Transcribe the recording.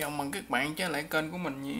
Chào mừng các bạn trở lại kênh của mình nhé.